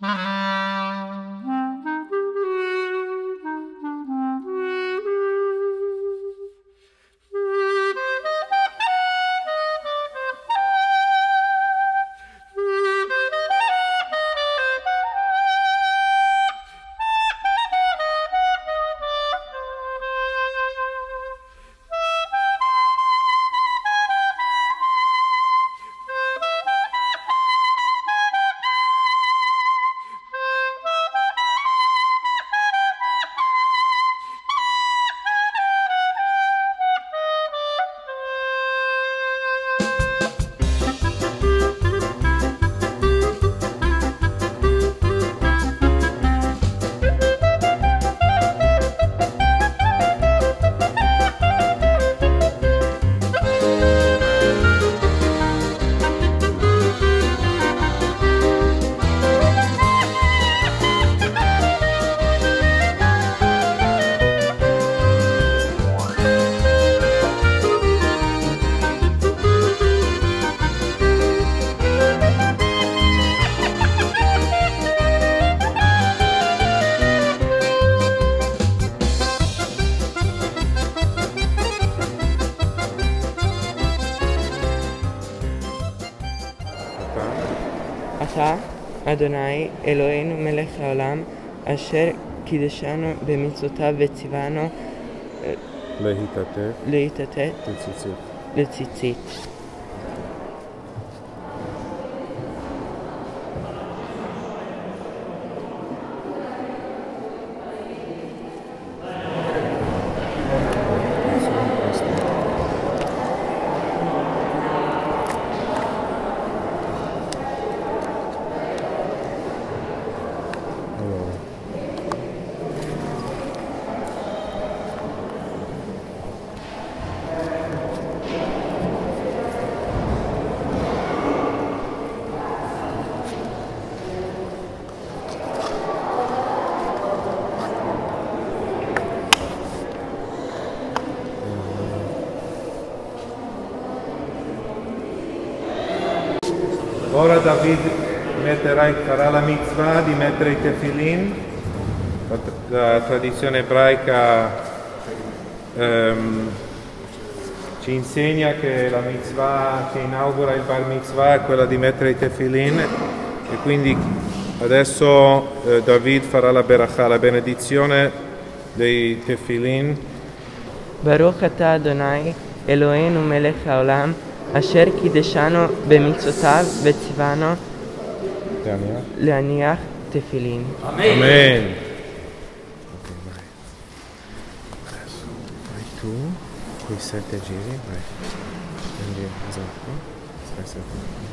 אתה, אדוני, אלוהינו מלך העולם, אשר קידשנו במצוותיו וציוונו להתעטף להתעטט בציצית. לציצית. Ora David metterà, farà la mitzvah di mettere i tefillin, la, tradizione ebraica ehm, ci insegna che la mitzvah che inaugura il bar mitzvah è quella di mettere i tefillin e quindi adesso eh, David farà la berachà, la benedizione dei tefillin. Baruch atah Adonai, Eloheinu melech haolam, אשר קידשנו במצוותיו וציוונו. להניח תפילין. Amen. Ok, vai. Adesso vai tu, quei sette giri, vai. Prendi, esatto. Stai sette.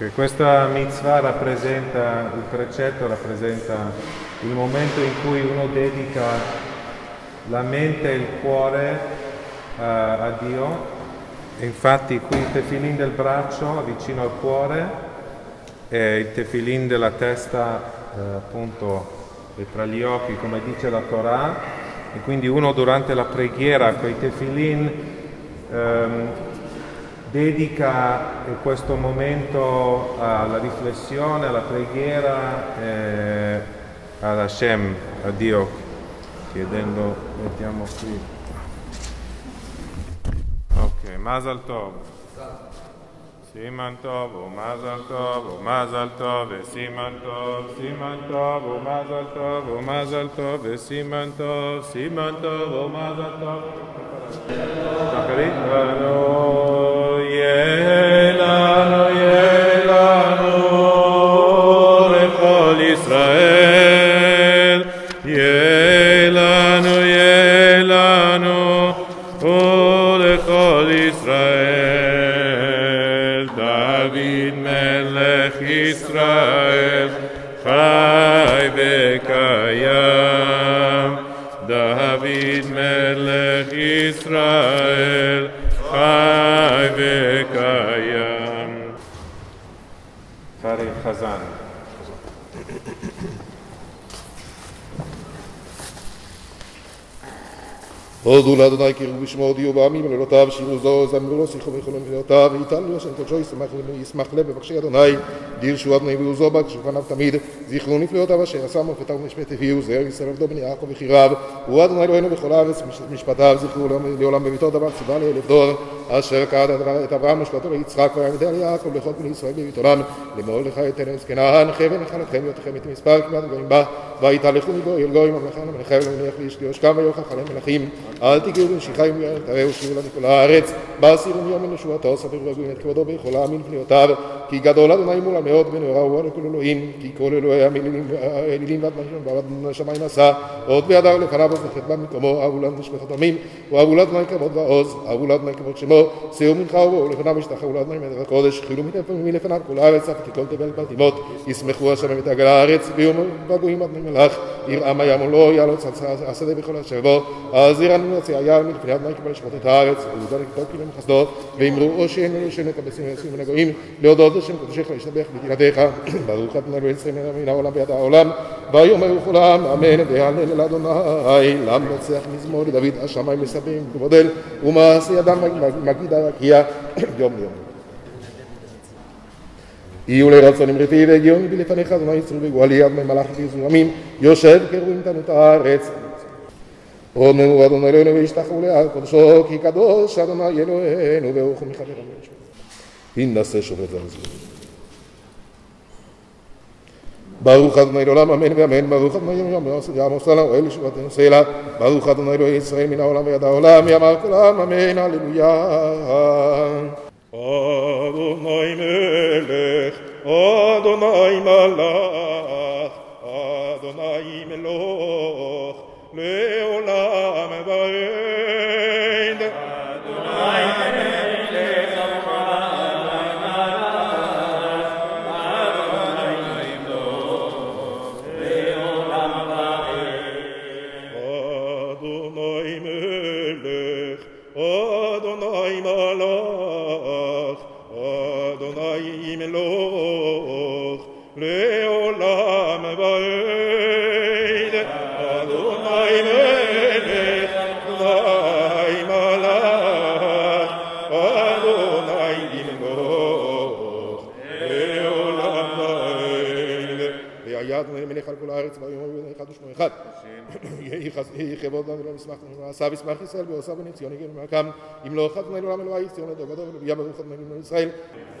Ok, questa mitzvah rappresenta, il precetto rappresenta il momento in cui uno dedica la mente e il cuore eh, a Dio. E infatti qui il tefillin del braccio vicino al cuore e il tefillin della testa eh, appunto è tra gli occhi come dice la Torah e quindi uno durante la preghiera quei tefillin ehm, dedica eh, questo momento alla riflessione, alla preghiera, eh, ad Hashem, a Dio, chiedendo, mettiamo qui. Ok, Mazal Tov. Siman Tov, o Mazal Tov, Mazal Tov, e Siman Tov, Siman Tov, o Mazal Tov, Mazal Tov, e Siman Tov, Siman Tov, o Mazal Tov. Zacharit, no. יהיה Kazan. הודו לאדוני קראו בשמו הודיעו בעמים ולילותיו שירו זו זמרו לו שיחו מילותיו ויתן לו השם קדשו ישמח לב- בבקשי אדוני. דירשו אדוני ועוזו בה כשולחניו תמיד. זכרו נפלאותיו אשר עשה מופתיו ומשפט הביאו זרע ישראל עבדו בני יעקב וחיריו. הוא אדוני אלוהינו בכל הארץ מש- משפטיו זכרו לעולם- בביתו דבר ציווה לאלף דור אשר קעד את אברהם ושלטו ליצחק ויעמדה על יעקב לכל בני ישראל בבית עולם לאמור לך את ארץ כנען חבל נחלתכם יותכם את מספר כמעט גויים בה ויתהלכו מגוי אל גוי ממלכה למלכה ולמניח לאיש ליושקם ויוכח עליהם מלכים אל תגיעו בנשיכם ויתראו שירו לנו כל הארץ. באסירו מיום מן נשואתו סבירו רגועים את כבודו בכל העמים פניותיו. כי גדול אדוני מול המאות ונאורה הוא כל אלוהים כי כל אלוהי האלילים ועד השמיים עשה עוד בידיו לפניו עוז וחטא במקומו אהבו לנו משפחת עמים ואהבו לאדוני כבוד ועוז אהבו לאדוני כבוד שמו. שאו מנחה ובואו לפניו ישתחוו לאדוני מלך הקודש חילו מלפניו כל הארץ אף כי כל תבל פרטימות ישמחו השם את הגל הארץ ויאמרו בגויים אדוני מלך ירעם הים ולא יעלות השדה בכל אשר בו אז ירענו יצא הים מלפני אדוני קיבל לשפוט את הארץ ויהודה לכתוב כאילו מחסדו ואמרו או שאין לנו לקבצים ויוצאים מן הגויים להודות לשם קדושך להשתבח בקהילתך ברוך אתה אלוהי ישראל מן העולם ויד העולם. ויאמרו כולם אמן והלל לאדוני למנצח מזמור לדוד השמיים מסבים כבודל ומעשה ידם מגיד הרקיע יום ליום יהיו לרצון אמרתי והגיעו מבי לפניך אדוני יצרו וגואלי עד מלאך ויזו יושב קרואים תנות הארץ. עוד נאמרו אדוני אלוהינו וישתחו לעל קודשו כי קדוש אדוני אלוהינו הוא מחבר המלך הנשא שופט זרזו ברוך אדוני לעולם אמן ואמן. ברוך אדוני יום יעמוס לנו אל שבתנו סלע. ברוך אדוני אלוהי ישראל מן העולם ויד העולם יאמר כולם אמן הללויה אדוני מלך, אדוני מלך, אדוני מלוך, לעולם ועד. כבוד לנו ולא נשמח לנו ועשה וישמח ישראל ועושה בני ציון יגיעו למלכם אם לא אחד אדוני לעולם אלוהי ציון לדרגתו ולביאה ברוך אדוני לבני ישראל.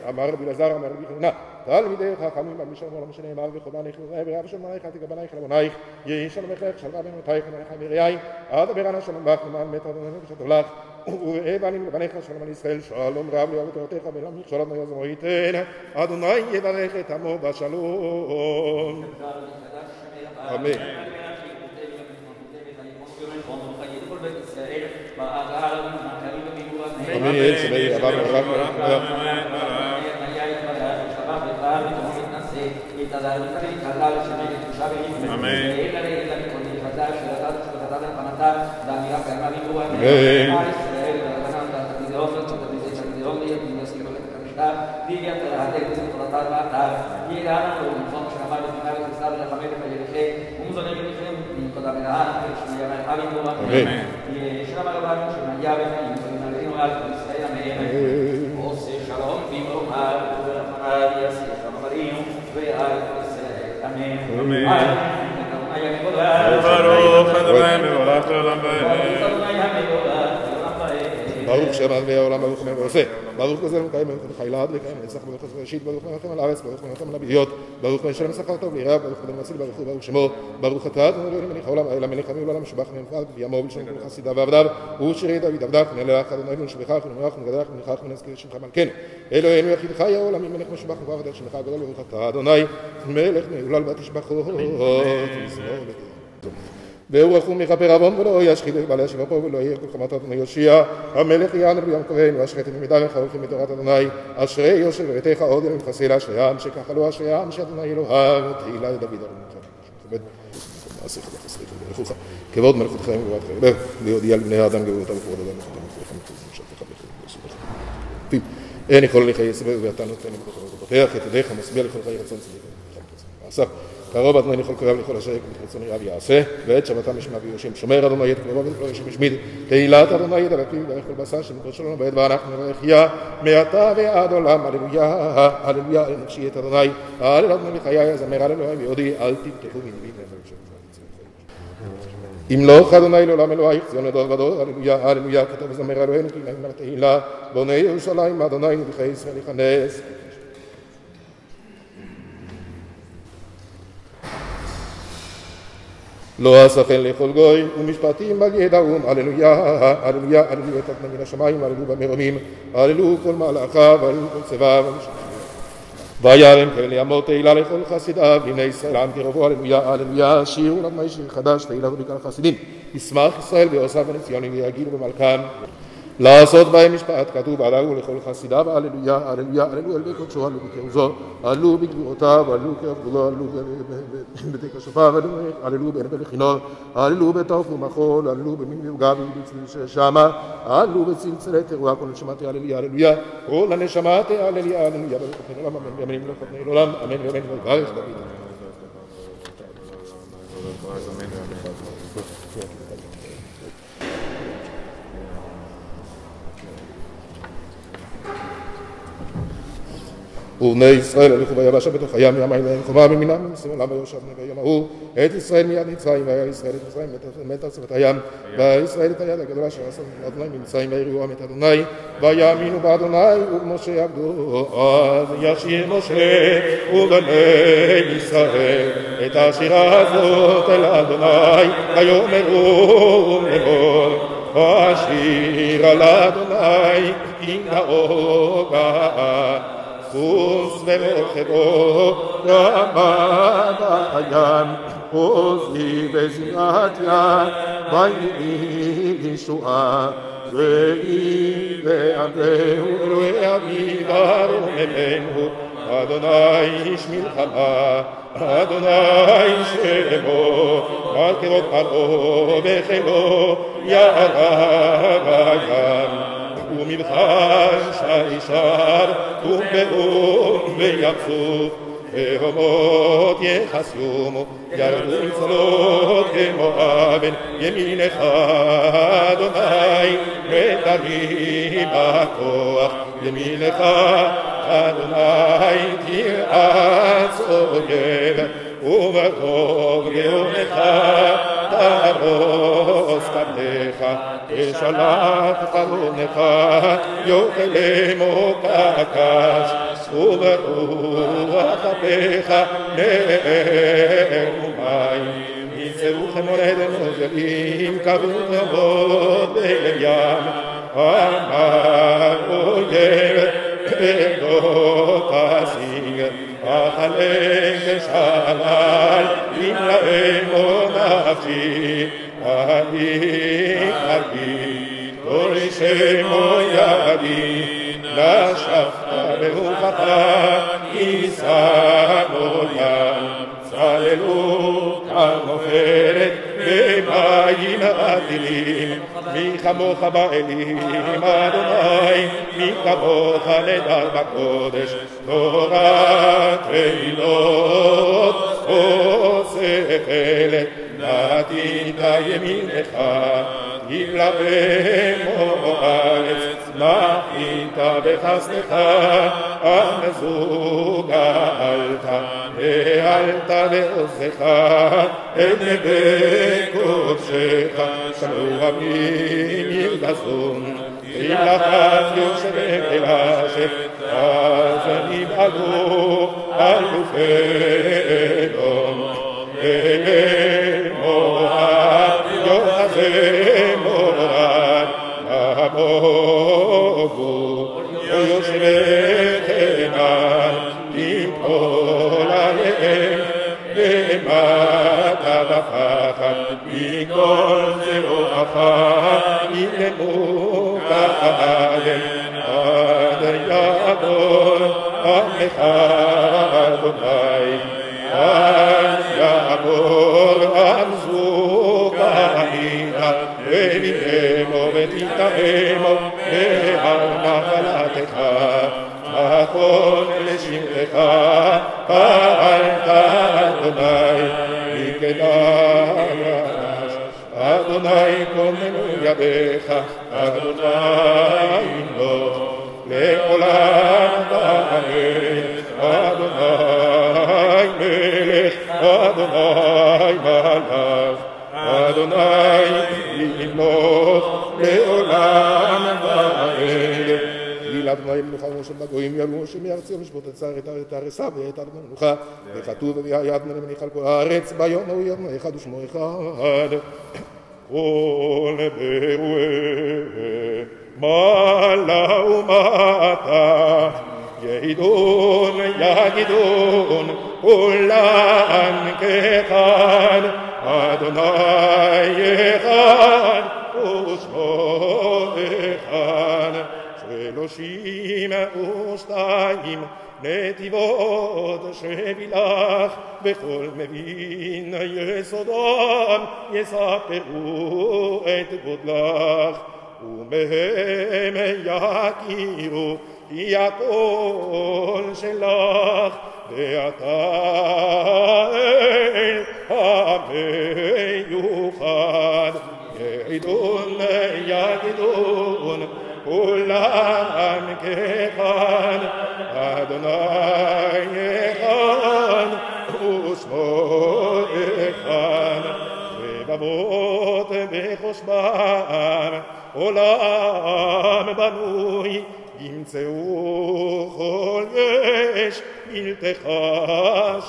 אמר רבי אלעזר אמר רבי חננה תלמידי חכמים על משלם עולם שנאמר וחובנייך ורב שלמייך תגבנייך לבנייך יהי שלומך שלווה במותייך ומלך ויראי אדבר אנא שלום בך למען מת אדוני ושתו לך וראה בנים לבניך שלום על ישראל שלום רב לאוהב תורתך ולא מכשול אדוני עזרו ייתן. אדוני יברך את עמו בשלום. אמן Amen. esse אמן שמי אבא ורב ורב עושה שלום במרומיו וברחמיו יעשה שלום עלינו ועל ישראל אמן. אמן. אדוני המבורך, ברוך אדוני מבורך לעולם ועד. אדוני המבורך, לעולם ועד. ברוך שם עד העולם ברוך מלך ועושה ברוך גוזל מקיים ברוך חי לעד וקיים נצח ברוך ראשית ברוך מלכם על הארץ ברוך מלכם על הבריות ברוך משלם שכר טוב ליראה ברוך בן מציל ברוך הוא ברוך שמו ברוך אתה אדוני מלך העולם אל המלך עמי ולעולם משבח מנפרד בימו בלשון כל חסידיו ועבדיו ושירי דוד עבדיו נלך אדוני אלוהים נשבחך ונמרח ונגדלך ונלכך ונזכיר שמך מלכנו. אלוהינו יחידך יא עולמי מלך משבח וברך דרך שמך הגדול ברוך אתה אדוני מלך מהולל ותשבחו תזמור והוא רחום מכפר עוון ולא ישחית את בעלי השבע פה ולא יהיה כל חמת אדוני יושיע המלך יענו ביום את מידה לך הולכים מתורת אדוני אשרי יושב וביתך עוד אלוהים חסר אשרי העם שככה לו אשרי העם שאדוני אלוהיו תהילה לדוד וברכוך כבוד מלכותך ויודיע לבני האדם גבורתם וכבוד אדם וכבוד מלכותך אין יכול לך יסבל ואתה נותן לבכות את ידיך לכל חיי רצון צדיק מעשיו קרוב אדוני לכל קרב לכל אשר יקום רצוני רב יעשה. ועת שבתם ישמע ויושם שומר אדוני את קרבו ולכל אשר משמיד תהילת אדוני ידלקים דרך כל בשר שמקור שלנו בעת ואנחנו נברך יה מעתה ועד עולם. הללויה הללויה אל נפשי את אדוני. הלל אדוני לחיי אזמר הללויה ויודי אל תפתחו מנביאים ימלוך אדוני לעולם אלוהיך ציון לדור ודור הללויה הללויה כתוב וזמר אלוהינו כי נעים לתהילה בוני ירושלים אדוני נביחי ישראל יכנס לא עשה כן לכל גוי, ומשפטים על ידעום, הללויה, הללויה, הללו את אדוני מן השמיים, הללו במרומים, הללו כל מהלכיו, הללו כל צבאיו, וירם כן לימות תהילה לכל חסידיו, בני ישראל עם קרבו, הללויה, הללויה, שירו לאדוני שיר חדש, תהילה ובקר חסידים, ישמח ישראל ועושה בנציונים ויגידו במלכם, לעשות בהם משפט, כתוב עליו ולכל חסידיו, הללויה, הללויה, הללו אל בקודשו, הללו בקרבו, עלו בגבורותיו, עלו כגבולו, עלו בתיק השופר, עללו בין בלכינור, עללו בתוף ומחול, עללו במין יוגב ובצליל שמה, עלו בצלצלי תרועה, כל נשמתי הללויה, הללויה, כל הנשמה הללויה, הללויה, ברכות עולם, אמן ואמן ולכות עולם, אמן ואמן וברך דוד. ובני ישראל הלכו ביבשה בתוך הים ימים להם חומה ממינם ומסים עולם ויושבנו ביום ההוא. את ישראל מיד מצרים והיה ישראל את מצרים מת עצמת הים. והיה ישראל את היד הגדולה אשר עשה אדוני ממצרים ויראו עם את אדוני. ויאמינו באדוני ובמשה עבדו אז ישיר משה ובני ישראל את השירה הזאת אל אדוני. ויאמרו לאמור השיר על אדוני כי נאוגה חוס ורחבו רמת הים עוזי בזירת ים ויהי לישועה ויהי ועמדהו אלוהי אביו ארוממנו אדוני איש מלחמה אדוני שמו מלכות פרעה בחילו יערה בים ומבחש הישר ומאום ויצוף בהומות יחסיומו ירדו מצלות כמואבן ימינך אדוני ותרים הכוח ימינך אדוני תרעץ אויב וברוב גאונך תרוס Ισαλάτ καλούνετα, γιοκελέ μου κακάς, ουβερούα τα πέχα, ναι ερουμάι. Ιθερούχε μωρέδε νοζελίμ, καβούνε βόδε λεγιάμ, αμάρ ο γεύε, εδώ πασίγ, αχαλέγε σαλάλ, ήμλαε μοναχή, אגיד כל שמו ידי נשפת ברוחתה ישאנו ים צללו כמופרת במים עדינים מי כמוך באלים אדוני מי כמוך נדר בקודש תורת תהילות עושה חלק נתית ימינך יבלעם הארץ מחית בחסדך המזוג גאלת העלת לעוזך את בקודשך שלו רבים ילדזון תהילת יושב אל השם אז נבעלו אלופי אדום תיפול עליהם למטה בפחד מכל זרועך ינמו קדם עד יעבור עמך אדוני עד יעבור עמזו כעידה וביתמו ותטעמו ועל נחלתך נכון לשמך פעלת אדוני מקדש אדוני קומנו ידיך אדוני ימלוך לעולם ועד אדוני מלך אדוני מלך אדוני ימלוך לעולם ועד גלעד מים מנוחה ומשה בגויים יעלו משה מארצי ומשפוט את שר את הארסה ואת אדמה מנוחה וכתוב ויד מניח על כל הארץ ביום ההוא יד אחד ושמו אחד olebeue malaumata yeidon yagidon ulan ketan adonai yetan usmo etan sheloshim ustaim נתיבות שבילך בכל מבין יסודם יספרו את גודלך ומהם יכירו כי הכל שלך ואתה אל המיוחד יעידון יגידון כולם כאחד אדוני אחד ושמו אחד רבבות בחושבם עולם בנוי ימצאו כל יש מלתך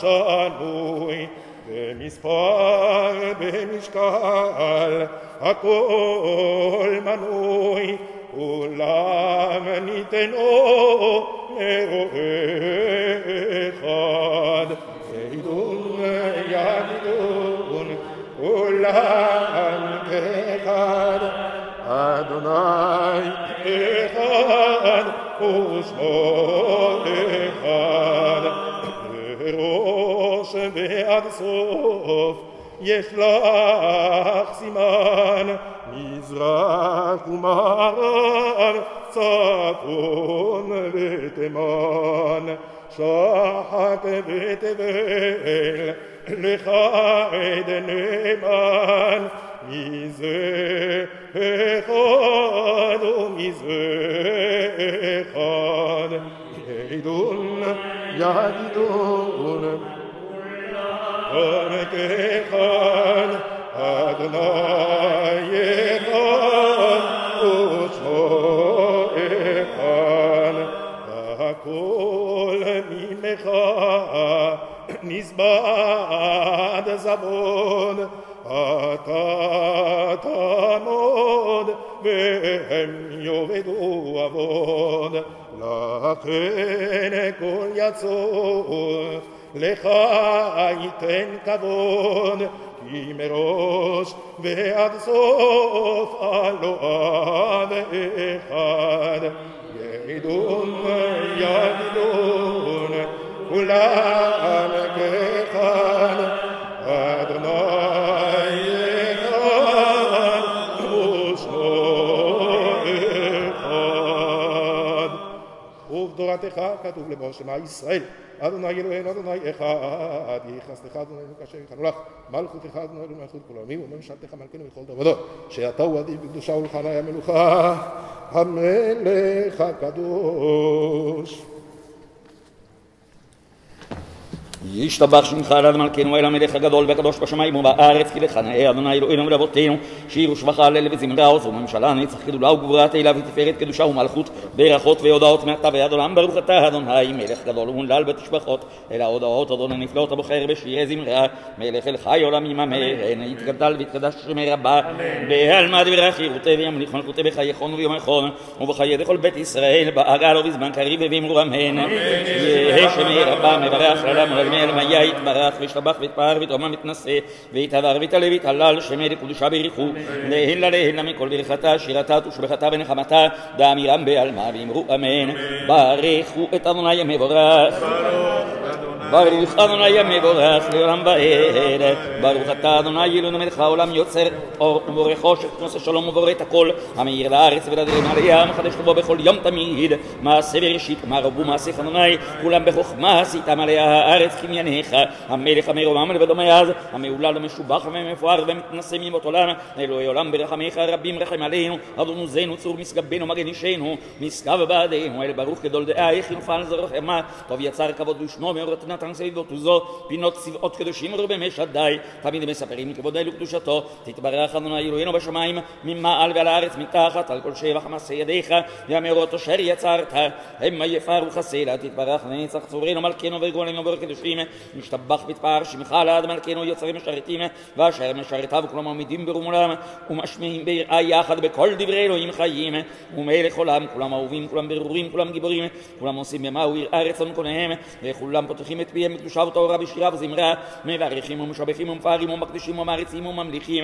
שנוי במספר במשקל הכל מנוי כולם ניתנו מרועה אחד ידון יגידון כולם כאחד אדוני אחד ושמו אחד מראש ועד סוף יש לך סימן מזרח ומערב צפון ותימן שחק ותבל לך עד נאמן מזה אחד ומזה אחד ידון יגידון Ergekan Adonai Ekan Utzmo Ekan Hakol Mimecha Mizbad Zavon Ata Tamod Vehem Yovedu Avon Lachen Kol Yatzor לך ייתן כבוד כי מראש ועד סוף הלא עד אחד ידון ידון כולם כאחד אדוני אחד ושמו אחד ובתורתך כתוב לאמור שמע ישראל אדוני אלוהינו אדוני אחד יכנס לך אדוני כאשר יכנו לך מלכותך אדוני אלוהינו מלכות כל העולמים וממשלתך מלכנו בכל דרבדו שאתה הוא עדיף בקדושה ולחניה המלוכה המלך הקדוש ישתבח שמך על מלכנו אל המלך הגדול והקדוש בשמיים ובארץ כי לך נאה אדוני אלוהינו ולאבותינו שיר ושבחה הלל וזמרה עוז וממשלה נצח גדולה וגבורה תהילה ותפארת קדושה ומלכות ברכות והודעות מעתה ועד עולם ברוך אתה אדוני מלך גדול ומהולל בתשבחות אל ההודעות אדוני נפלאות הבוחר בשירי זמרה מלך אל חי עולמים אמן. יתגדל ויתקדש שמי רבה בעלמא דברי חירותי וימליך מלכותי בחייכון וביומכון ובחיי דכל בית ישראל בעגל ובזמן קריב ובמרור אמן. יהא שמי רבה מברך לעולם שמי מיה יתברך וישתבח ויתפאר ויתרומם ויתנשא ויתהדר ויתעלה ויתהלל שמי לקודשה בריחו להילה להילה מכל ברכתה שירתה תושבחתה ונחמתה דאמירם בעלמא ואמרו אמן. ברכו את אדוני המבורך ברוך אדוני המבורך לעולם ועד ברוך אתה אדוני אלוהינו מלך העולם יוצר אור ובורא חושך נושא שלום ובורא את הכל המאיר לארץ ולדרים עליה מחדש טובו בכל יום תמיד מעשה בראשית מה רבו מעשיך אדוני כולם בחוכמה עשיתם עליה הארץ כענייניך המלך המרומם לבדו מאז המהולל המשובח ומפואר ומתנשא מימות עולם אלוהי עולם ברחמיך רבים רחם עלינו אדונו זנו צור משגבנו מגן אישנו משגב בעדינו אל ברוך גדול דעה על זרח אמה טוב יצר כבוד ושמו מאורת נתן סביבות וזו פינות צבאות קדושים רבי שדי תמיד מספרים כבוד אלו קדושתו תתברך אדוני אלוהינו בשמיים ממעל ועל הארץ מתחת על כל שבח מעשה ידיך והמאורות אשר יצרת. המה יפר וחסלה תתברך נצח צורנו מלכנו וגאולנו בר קדושים. משתבח מתפאר שמך לעד מלכנו יוצרים משרתים ואשר משרתיו כולם עמידים ברומולם ומשמיעים ביראה יחד בכל דברי אלוהים חיים. ומלך עולם כולם אהובים כולם ברורים כולם גיבורים כולם עושים ימה ויראה רצון קוניהם וכולם פותחים את פיהם בקדושה וטהרה בשירה וזמרה מבריחים ומשבחים ומפארים ומקדישים ומעריצים וממליכים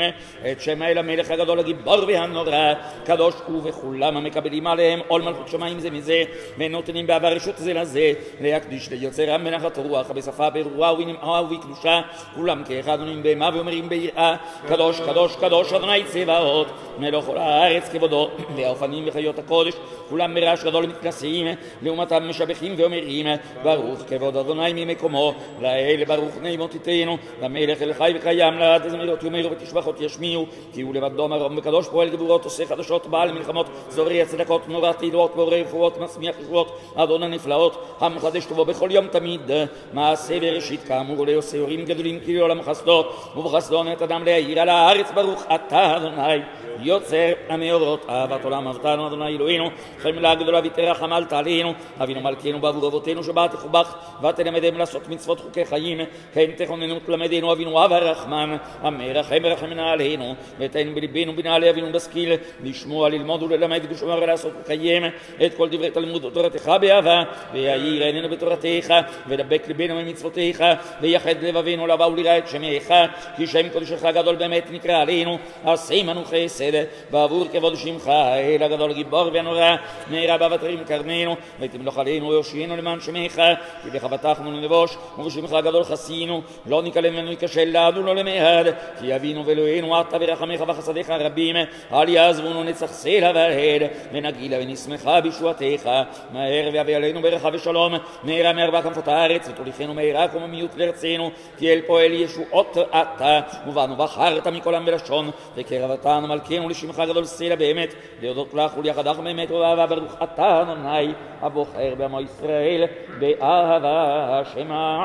את שם האל המלך הגדול הגיבור והנורא. קדוש הוא וכולם המקבלים עליהם עול מלכות שמיים זה מזה ונותנים בעבר רשות זה לזה. להקדיש ליוצרם מנחת רוח בשפה ברורה ובנמעה ובקדושה. כולם כאחד עונים בהמה ואומרים ביראה קדוש קדוש קדוש אדוני צבאות מלוך כל הארץ כבודו והאופנים וחיות הקודש כולם מרעש גדול מתכסים לעומתם משבחים ואומרים ברוך כבוד אדוני ממקומו לאל ברוך נעימות תיתנו למלך אל חי וקיים לעד זמירות יאמרו ותשבחות ישמיעו כי הוא לבדו מרום וקדוש פועל גבורות עושה חדשות בעל מלחמות זורע צדקות נורא תהילות בורא רפואות משמיח ישועות אדון הנפלאות המחדש טובו בכל יום תמיד מעשה בראשית כאמור לעושה יורים גדולים כי לעולם חסדו ובחסדו נת אדם להעיר על הארץ ברוך אתה אדוני יוצר המאורות אהבת עולם אהבתנו אדוני אלוהינו חמלה גדולה ותרחם אל תעלינו אבינו מלכנו בעבור אבותינו שבה תכובח ותלמדם לעשות מצוות חוקי חיים כן תכוננו תלמדנו אבינו אב הרחמן המרחם ורחמנה עלינו ותן בליבנו בנעלי אבינו בשכיל לשמוע ללמוד וללמד ולשמור ולעשות ולקיים את כל דברי תלמוד ותורתך באהבה ויעיר עינינו בתורתך ודבק ליבנו ממצוותיך ויחד לבבינו לבא ולראה את שמך כי שם קודשך גדול באמת נקרא עלינו עשים אנו חסד בעבור כבוד שמך האל הגדול גיבור ונורא מהרה בא ותרים קרננו ותמלוך עלינו ויושיענו למען שמך כי בך בטחנו לנבוש ובשמך הגדול חסינו לא נקלם ממנו ייכשל לנו לא למעד כי אבינו ואלוהינו אתה ברחמך וחסדיך הרבים אל יעזבונו נצח סלע והד ונגילה ונשמחה בישועתך מהר ויביא עלינו ברכה ושלום. מהרה מארבע כנפות הארץ ותוליכנו מהרה קוממיות לארצנו. כי אל פועל ישועות אתה ובנו בחרת מכל עם ולשון. וקרבתן מלכנו לשמך גדול סלע באמת. להודות לך וליחדך באמת ובאהבה ברוך אתה אדוני הבוחר בעמו ישראל באהבה שמע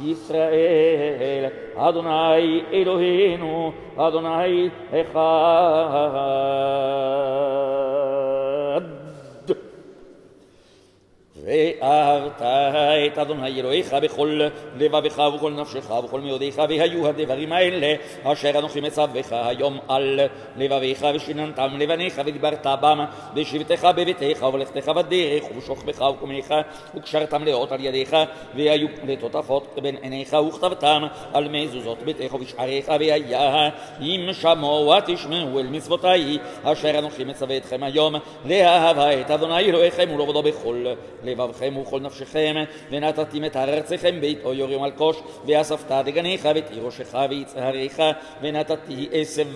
ישראל אדוני אלוהינו אדוני אחד ואהבת את אדוני אלוהיך בכל לבבך ובכל נפשך ובכל מאודיך והיו הדברים האלה אשר אנוכי מצווך היום על לבביך ושיננתם לבניך ודיברת בם בשבתך בביתך ובלכתך בדרך ובשוכבך ובקומך וקשרתם לאות על ידיך והיו לטוטפות בין עיניך וכתבתם על מזוזות ביתך ובשעריך והיה אם שמוע תשמעו אל מצוותי אשר אנוכי מצווה אתכם היום לאהבה את אדוני אלוהיכם ולעבודו בכל לבבכם וכל נפשכם, ונתתם את ארצכם בית אויר ומלקוש, ואספת דגניך ותירושך ויצהריך, ונתתי עשב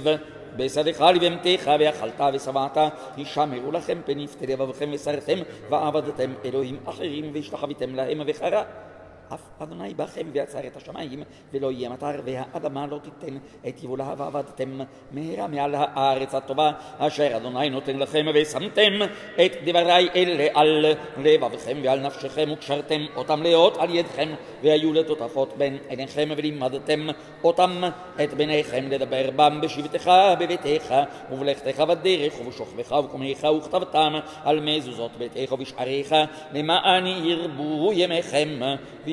בשדך לבהמתך, ואכלת ושבעת, ישמרו לכם פן יפתה לבבכם ושרתם, ועבדתם אלוהים אחרים, והשתחוויתם להם וחרה. אף אדוני בכם ויצר את השמיים, ולא יהיה מטר, והאדמה לא תיתן את יבולה, ועבדתם מהרה מעל הארץ הטובה, אשר אדוני נותן לכם, ושמתם את דברי אלה על לבבכם ועל נפשכם, וקשרתם אותם לאות על ידכם, והיו לטוטפות בין עיניכם, ולימדתם אותם את בניכם לדבר בם בשבתך בביתך, ובלכתך בדרך, ובשוכבך ובקומך, וכתבתם על מזוזות ביתך ובשעריך, למען ירבו ימיכם.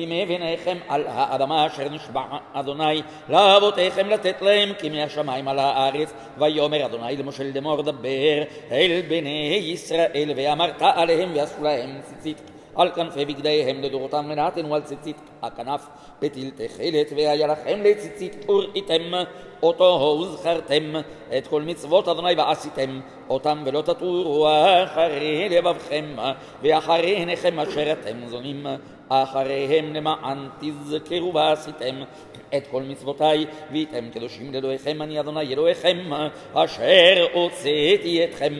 בימי בניכם על האדמה אשר נשבע אדוני לאבותיכם לתת להם כימי השמיים על הארץ. ויאמר אדוני למשה לאמור דבר אל בני ישראל ואמרת עליהם ועשו להם ציצית על כנפי בגדיהם לדורותם ונעתנו על ציצית הכנף בטיל תכלת והיה לכם לציצית וראיתם אותו וזכרתם את כל מצוות אדוני ועשיתם אותם ולא תטורו אחרי לבבכם ואחרי עיניכם אשר אתם זונים. אחריהם למען תזכרו ועשיתם את כל מצוותי והייתם קדושים לאלוהיכם אני אדוני אלוהיכם אשר הוצאתי אתכם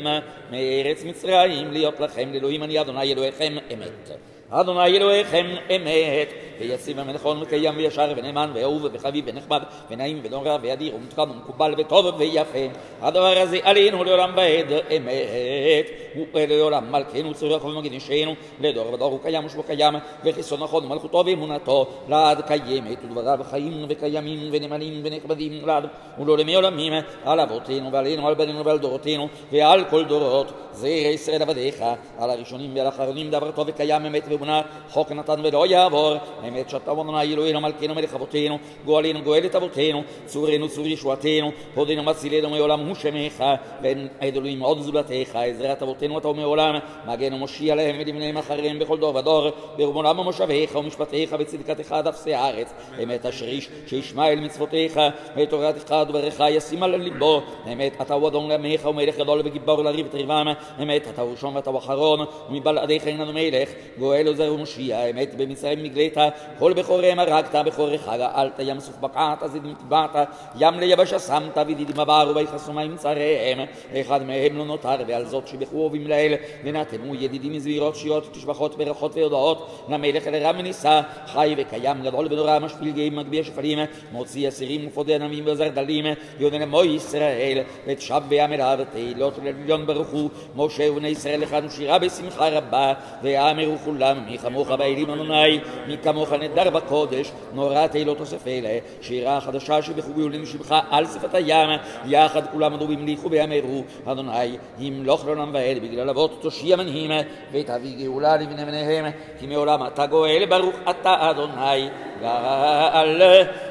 מארץ מצרים להיות לכם לאלוהים אני אדוני אלוהיכם אמת אדוני אלוהיכם אמת ויציב ונכון וקיים וישר ונאמן ואהוב וחביב ונחמד ונעים ונורא ואדיר ומתקן ומקובל וטוב ויפה. הדבר הזה עלינו לעולם ועד אמת. הוא לעולם מלכנו צורך ומגנישנו לדור ודור הוא קיים ושמו קיים וחיסון נכון ומלכותו ואמונתו לעד קיימת ודבריו חיים וקיימים ונאמנים ונכבדים לעד. ולעולמי עולמים על אבותינו ועלינו על בנינו ועל דורותינו ועל כל דורות. זרע ישראל עבדיך על הראשונים ועל האחרונים דבר טוב וקיים אמת ואמונה חוק נתן ולא יעבור. אמת שאתה אדוני אלוהינו מלכנו מלך אבותינו גואלינו גואל את אבותינו צורנו צור ישועתנו הודינו מצילנו מעולם הוא שמך ואין אלוהים עוד זולתך עזרת אבותינו אתה מעולם מגן ומושיע להם ולבניהם אחריהם בכל דור ודור ברומונם ומושביך ומשפטיך וצדקתך עד אפסי הארץ. אמת אשר איש שישמע אל מצוותיך ותורתך דבריך ישים על ליבו אמת אתה הוא אדון לעמך ומלך גדול וגיבור לריב את ריבם. אמת אתה ראשון ואתה אחרון ומבלעדיך אין לנו מלך. גואל עוזר ומושיע אמת במצרים נגלית כל בכוריהם הרגת בכורך גאלת ים סוף בקעת זידים טבעת ים ליבשה שמת ודידים עברו ויכסו מים צריהם. אחד מהם לא נותר ועל זאת שבחו אוהבים לאל. ונתנו ידידים מזבירות שיעות תשבחות ברכות ויודעות למלך לרם ונישא חי וקיים גדול ונורא משפיל גאים מגביה שפלים מוציא אסירים ופודה ענבים ועוזר דלים. יודן למו ישראל ותשב בים אליו תהילות לעליון ברוך הוא. משה ובני ישראל לכנו שירה בשמחה רבה. ואמרו כולם מי כמוך באלים אדוני מי כמוך נדר בקודש נורא תהילות אוסף אלה שירה חדשה שבחוגו יולים שבך על שפת הים יחד כולם עמדו במליכו ויאמרו אדוני ימלוך לעולם ועד בגלל אבות תושיע מנהים ותביא גאולה לבני בניהם כי מעולם אתה גואל ברוך אתה אדוני גאל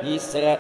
ישראל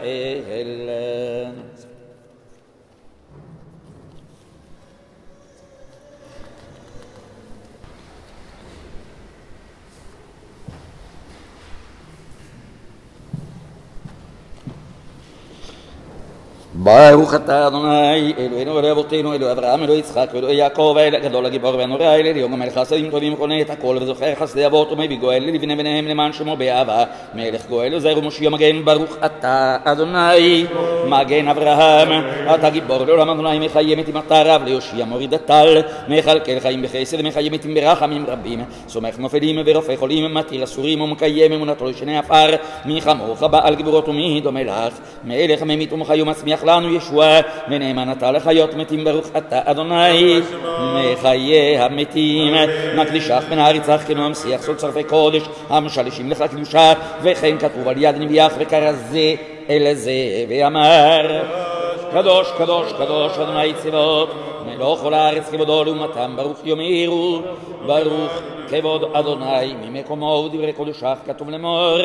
ברוך אתה אדוני אלוהינו ואלוהי אבותינו אלוהי אברהם אלוהי יצחק ואלוהי יעקב האל הגדול הגיבור והנורא האל אליהו המלך חסדים טובים קונה את הכל וזוכר חסדי אבות ומביא גואל לבני בניהם למען שמו באהבה. מלך גואל עוזר ומושיע מגן ברוך אתה אדוני. מגן אברהם אתה גיבור לעולם אדוני מחיים את אמתה רב ליושיע מוריד הטל. מכלכל חיים בחסד ומחיים את ברחמים רבים. סומך נופלים ורופא חולים מתיר אסורים ומקיים אמונתו לשני עפר. מי כמוך בעל גבורות ומי דומה לך. מלך ממית ומחי ומצמיח לנו ישועה ונאמן אתה לחיות מתים ברוך אתה אדוני. מחיי המתים. נקדישך ונעריצך כנועם שיח סוד צרפי קודש המשלישים לך קדושה וכן כתוב על יד נביאך וכרזה אל זה ואמר קדוש קדוש קדוש אדוני צבאות מלוך כל הארץ כבודו לעומתם ברוך יאמרו ברוך כבוד אדוני ממקומו ודברי קודשך כתוב לאמור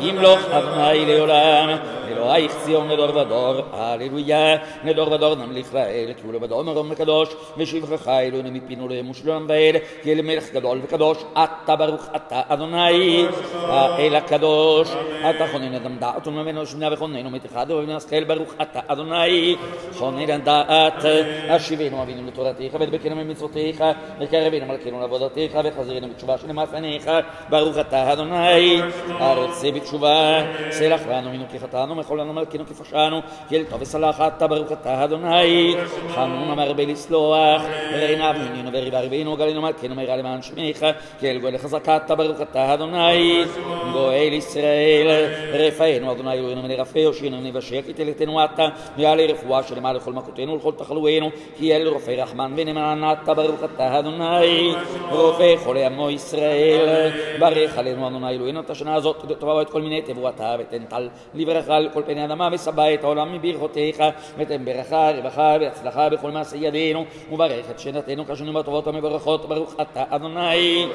ימלוך אדוני לעולם אלוהיך ציון לדור ודור הללויה לדור ודור נמליך לאל כי הוא לבדו מרום וקדוש ושבחך אלוהינו מפינו לאמוש לעולם ואל כי אל מלך גדול וקדוש אתה ברוך אתה אדוני האל הקדוש. אתה חונן אדם דעת וממנו שמיעה וכוננו מתחד ובן השכל ברוך אתה אדוני חונן דעת השיבנו אבינו לתורתך ודבקנו ממצוותיך וקרבנו מלכנו לעבודתך וחזרנו בתשובה שלמעשניך ברוך אתה אדוני הרוצה בתשובה. סלח לנו כחטאנו מחול לנו מלכנו כפשענו. כי אל טוב וסלח אתה ברוך אתה אדוני חנון המרבה לסלוח ועיניו מנינו וריבה רבינו גלינו מלכנו מהרה למען שמך. כי אל גואל חזקה אתה ברוך אתה אדוני גואל ישראל רפאנו אדוני אלוהינו מלרפא יושיענו נבשק יתלתנו אתה ויעלה רפואה שלמה לכל מכותינו ולכל תחלואינו. כי אל רופא רחמן ונאמן אתה ברוך אתה אדוני רופא חולי עמו ישראל. ברך עלינו אדוני אלוהינו את השנה הזאת טובה את כל מיני תבואתה ותן טל לברכה לכל כל פני אדמה ושבע את העולם מברכותיך ותן ברכה, רווחה והצלחה בכל מעשה ידינו וברך את שנתנו כשנים הטובות המברכות ברוך אתה אדוני.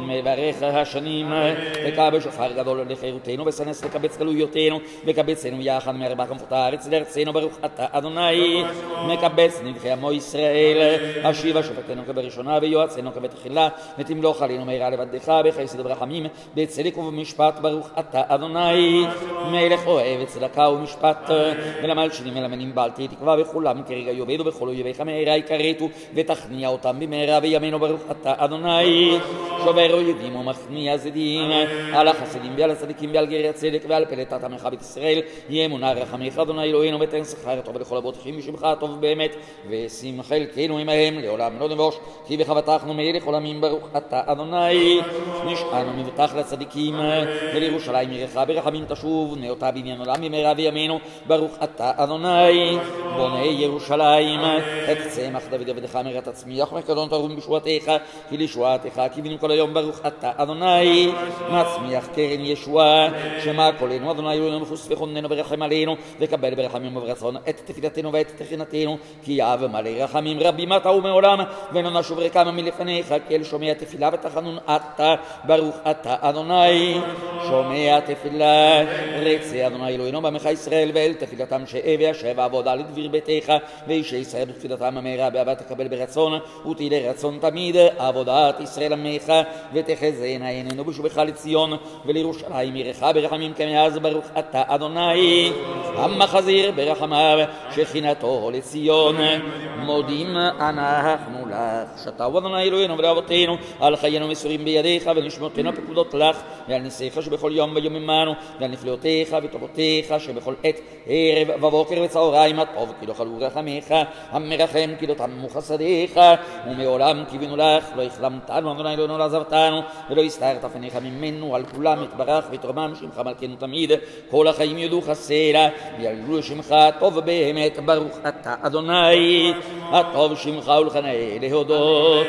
מברך השנים וקע בשופר גדול לחירותנו וסנס לקבץ גלויותינו וקבצנו יחד מארבע כנפות הארץ לארצנו ברוך אתה אדוני. מקבץ נדחי עמו ישראל השיבה שופטנו כבראשונה ויועצנו כבתחילה ותמלוך עלינו מהרה לבדך בחסד וברחמים בצדק ובמשפט ברוך אתה אדוני. מלך אוהב צדקה ומשפט ולמלשינים ולמנים בלתי תקווה וכולם כרגע יאבדו בכל אויביך מהרה יכרתו ותכניע אותם במהרה בימינו ברוך אתה אדוני. שובר אויבים ומכניע זדים על החסידים ועל הצדיקים ועל גרי הצדק ועל פלטת עמך בית ישראל. יהיה אמונה רחמיך אדוני אלוהינו ותן שכר טוב לכל הבוטחים בשמך הטוב באמת ושים חלקנו עמהם לעולם לא נבוש כי בך בטחנו מלך עולמים ברוך אתה אדוני. נשענו מבטח לצדיקים ולירושלים עירך ברחמים תשוב נאותה בניין עולם במהרה בימינו ברוך אתה אדוני. בוני ירושלים את צמח דוד עבדך מרת תצמיח ומקדון תרום בשבועתך כי לשבועתך קיווינו כל היום ברוך אתה אדוני. מצמיח קרן ישועה שמע קולנו אדוני אלוהינו מחוס וחוננו ברחם עלינו וקבל ברחמים וברצון את תפילתנו ואת תחינתנו כי יהב מלא רחמים רבים אתה ומעולם ואינו נשוב רקם מלפניך כי אל שומע תפילה ותחנון אתה ברוך אתה אדוני. שומע תפילה רצה אדוני אלוהינו בעמך ישראל ואל תפילתם שאי וישב עבודה לדביר ביתך ואישי ישראל ותפילתם המהרה באהבה תקבל ברצון ותהי רצון תמיד עבודת ישראל עמך. ותחזינה עינינו בשובך לציון ולירושלים עירך ברחמים כמאז ברוך אתה אדוני. המחזיר ברחמיו שכינתו לציון מודים אנחנו לך אדוני אלוהינו ולאבותינו על חיינו מסורים בידיך ונשמותינו פקודות לך ועל נשיאך שבכל יום ויום עמנו ועל נפלאותיך וטובותיך שבכל עת ערב ובוקר וצהריים הטוב כי לא חלו רחמיך המרחם כי לא תמו חסדיך ומעולם קיווינו לך לא החלמתנו אדוני אלוהינו לא עזבתנו ולא הסתרת פניך ממנו על כולם יתברך ותרומם שמך מלכנו תמיד כל החיים יודו חסלה ויעלו לשמך הטוב באמת ברוך אתה אדוני הטוב שמך ולחנאי להודות.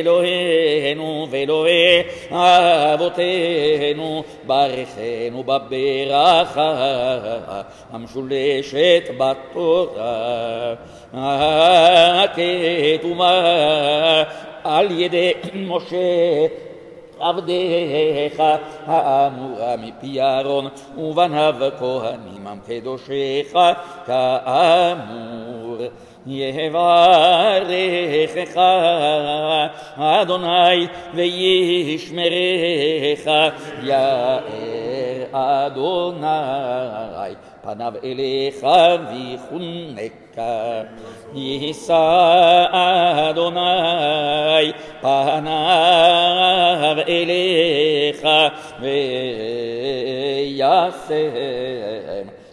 אלוהינו ואלוהי אבותינו ברכנו בברכה המשולשת בתורה. הכתובה על ידי משה עבדיך האמורה מפי אהרון ובניו כהנים עם קדושיך כאמור יברכך אדוני וישמרך יאר אדוני פניו אליך ויחונקה. יישא אדוני פניו אליך וישם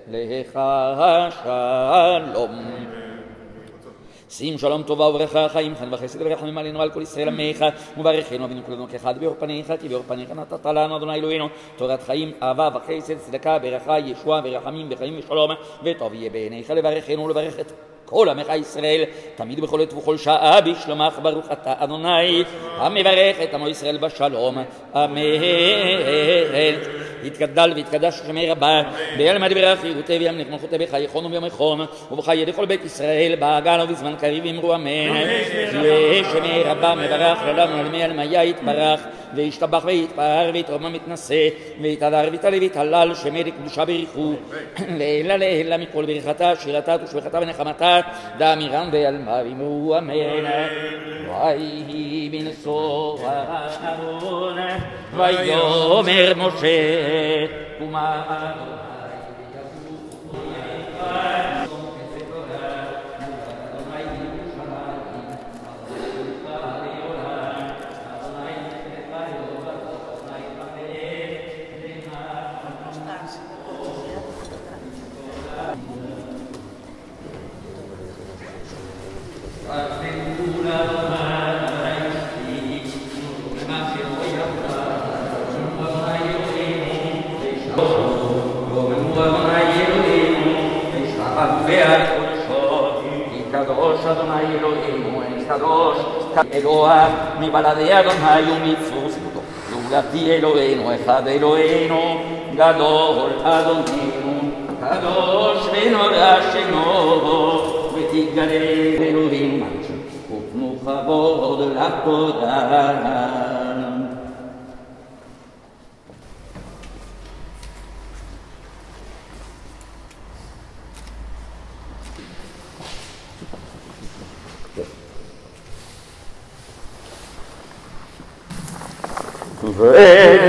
לך שלום שים שלום טובה וברכה חיים חן וחסד ורחמים עלינו על כל ישראל עמך וברכנו אבינו כולנו כאחד באור פניך כי באור פניך נתת לנו אדוני אלוהינו תורת חיים אהבה וחסד צדקה ברכה ישועה ורחמים וחיים ושלום וטוב יהיה בעיניך לברכנו ולברך את כל עמך ישראל, תמיד בכל עת ובכל שעה, בשלומך ברוך אתה אדוני, המברך את עמו ישראל בשלום, אמן. יתגדל ויתקדש שמי רבה, ביעלמא דברי חירותי וימליך מלכותי בחייכון וביומכון, ובחיי כל בית ישראל, בעגל ובזמן קריב אמרו אמן. שמי רבה מברך לעולם ולמי עלמיה יתברך. וישתבח ויתפאר ויתרום מתנשא ויתהדר ויתעלה ויתהלל שמי לקדושה בריחו. לעילה לעילה מכל ברכתה שירתה תושבחתה ונחמתה דאמירם ועלמה ואמרו אמן ויהי בנשוא אהרון ויאמר משה ומה קדוש אלוה, מבלעדי אדוני ומצוות זכותו. זולתי אלוהינו, אחד אלוהינו, גדול אדוננו, קדוש ונורא שמו, ותתגלה אלוהים מלכו, ותנו כבוד לתודה. ברכו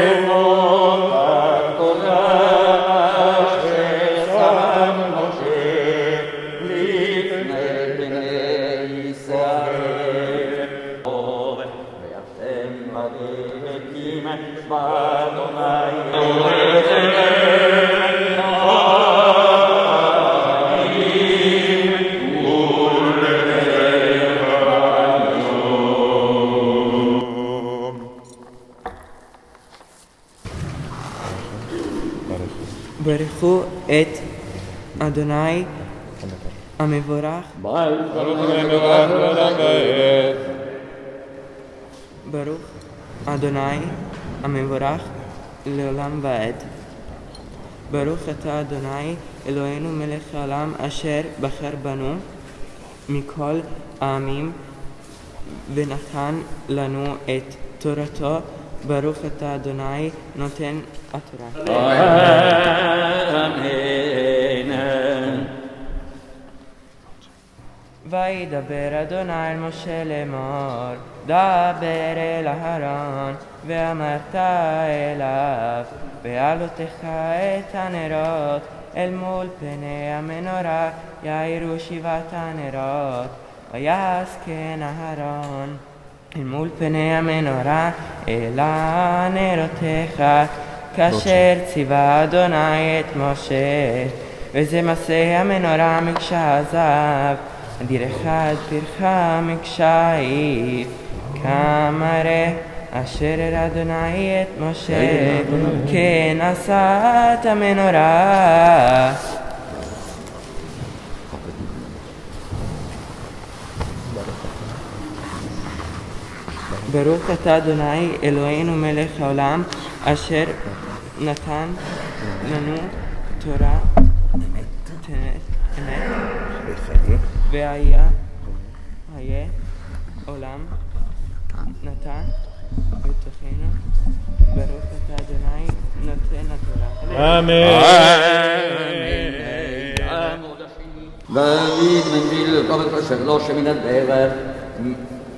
אתה אדוני אלוהינו מלך העולם אשר בחר בנו מכל העמים ונתן לנו את תורתו. ברוך אתה אדוני נותן התורה. אמן. וידבר אדוני אל משה לאמור, דבר אל אהרון, ואמרת אליו, בעלותך את הנרות, אל מול פני המנורה, יאירו שבעת הנרות, ויסכן אהרון. אל מול פני המנורה, אלא נרותיך, כאשר ציווה אדוני את משה. וזה מסי המנורה מקשה הזהב, אחד פרחה מקשה היא, כמראה אשר אל אדוני את משה, כן עשה את המנורה. ברוך אתה אדוני אלוהינו מלך העולם אשר נתן לנו תורה. אמת והיה היה עולם נתן בתוכנו ברוך אתה אדוני נותן התורה אמן. דוד בן ויל, כובד שלוש מן הדרך.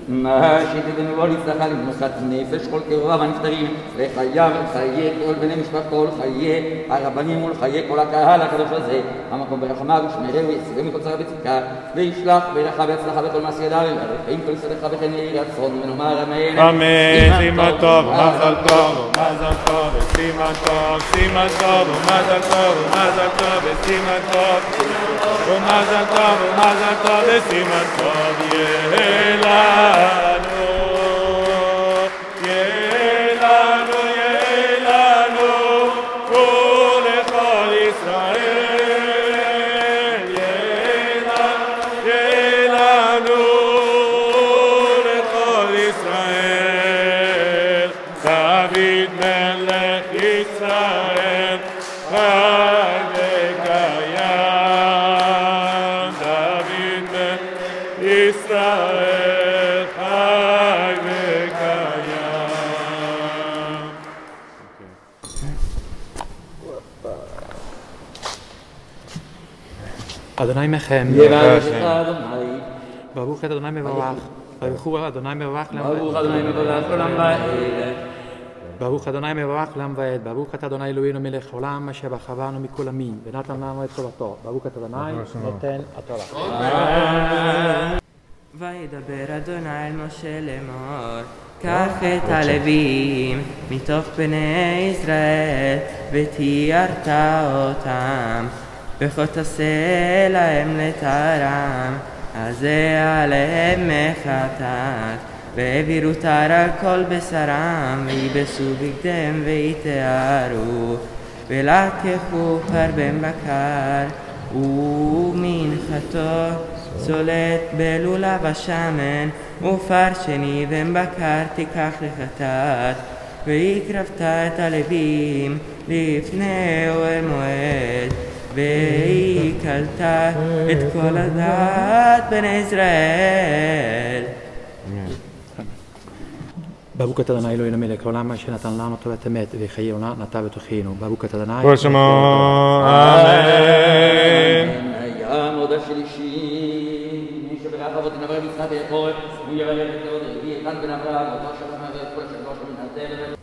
מה שתדעו לא נצטרך למנוחת נפש כל קרוביו הנפטרים לחייו ולחיי כל בני משפחתו ולחיי הרבנים ולחיי כל הקהל הקדוש הזה המקום ברחמיו ושמרהו יסירהו מכל צרה וצדקה וישלח ברכה והצלחה בכל מעשה ידיו ולרחעים כל יסודך וכן יהי רצון ונאמר אמן אמן. סימן טוב, מזל טוב, מזל טוב, סימן טוב, סימן טוב, מזל טוב, מזל טוב, סימן טוב, ומזל טוב, ומזל טוב, וסימן טוב יהיה אדוני מכם, ברוך את אדוני מבורך, ברוך ועד. אדוני מבורך עולם ועד ברוך אדוני מבורך לעם ועד, ברוך אתה אדוני אלוהינו מלך העולם, אשר בחרנו מכל עמים, ונתן לנו את תורתו. ברוך את אדוני נותן התורה. וידבר אדוני אל משה לאמור, קח את הלווים מתוך בני ישראל, ותיארת אותם, וכה תעשה להם לטהרם, אז זה עליהם מחטאת, והעבירו טהר על כל בשרם, ויבסו בגדיהם ויטהרו, ולקחו פרבן בקר, ומנחתו צולט בלולב השמן, ופר שני בן בקר תיקח לחטאת, ויקרבת את הלווים לפני אוהל מועד, והקלת את כל הדת בני ישראל. ברוך אתה אדוני אלוהינו מלך העולם אשר נתן לנו תורת אמת וחיי עונה נטע בתוכנו. ברוך אתה אדוני. קול שמו, אמן. יעמוד השלישי, מי שברך אבותינו אברהם יצחק ויעקב, הוא יברך את עוד רבי אחד בן אברהם, אותו שלום ואת כל השלוש מן הדרך.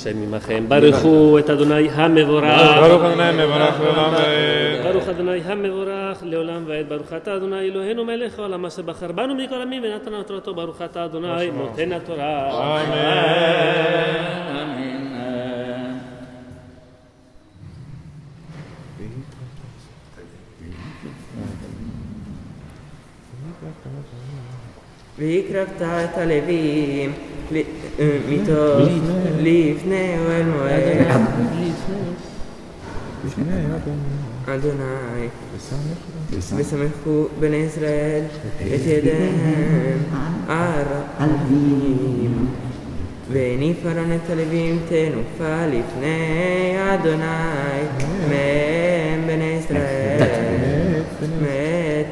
השם עמכם. ברכו את אדוני המבורך. ברוך אדוני מברך לעולם ועד. ברוך אדוני המבורך לעולם ועד. ברוך אתה אדוני אלוהינו מלך העולם אשר בחר בנו מכל עמים ונתן לנו תורתו. ברוך אתה אדוני נותן התורה. אמן. והקרבת את הלווים ל- אה, מתוך לפני אוהל מועד. אדוני, ושמחו בני ישראל את ידיהם הרבים. והניף ארון את הלווים תנופה לפני אדוני מהם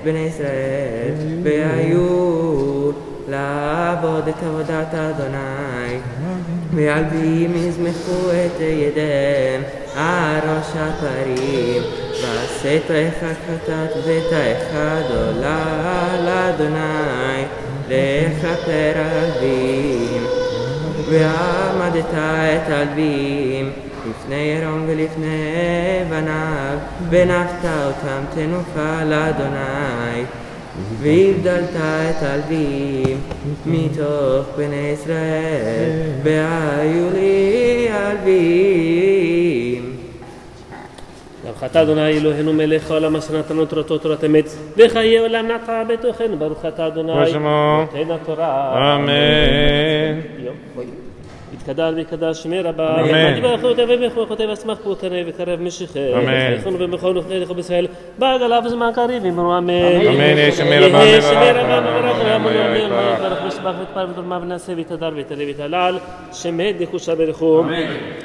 בני ישראל. לעבוד את עבודת אדוני. והלווים יזמחו את ידיהם על ראש הפרים. ועשית אחד חטאת ואת האחד עולה לאדוני לכפר הלווים. ועמדת את הלווים לפני ירום ולפני בניו, ונפת אותם תנופה לאדוני, והבדלת את הלווים מתוך בני ישראל, והיו לי הלווים. ברוך אתה אדוני אלוהינו מלך העולם אשר נתנו תורתו תורת אמת וחיי עולם נטע בתוכנו ברוך אתה אדוני נותן התורה אמן. יתקדל ויקדש שמי רבה אמן. יברך אותי וברכו אותי ואשמח פורקני וקרב משיחי אמן. ויכונו במכון וכדי לכו בישראל בעד עליו וזמן קריב אמרו אמן אמן. יהי שמי רבה מברך, שמי רבה אמן. מברך אמן. אמן אמן. אמן ברך ושבח ותפאר ותורמה ונעשה ויתהדר ויתהלל שמד דחושה ברכו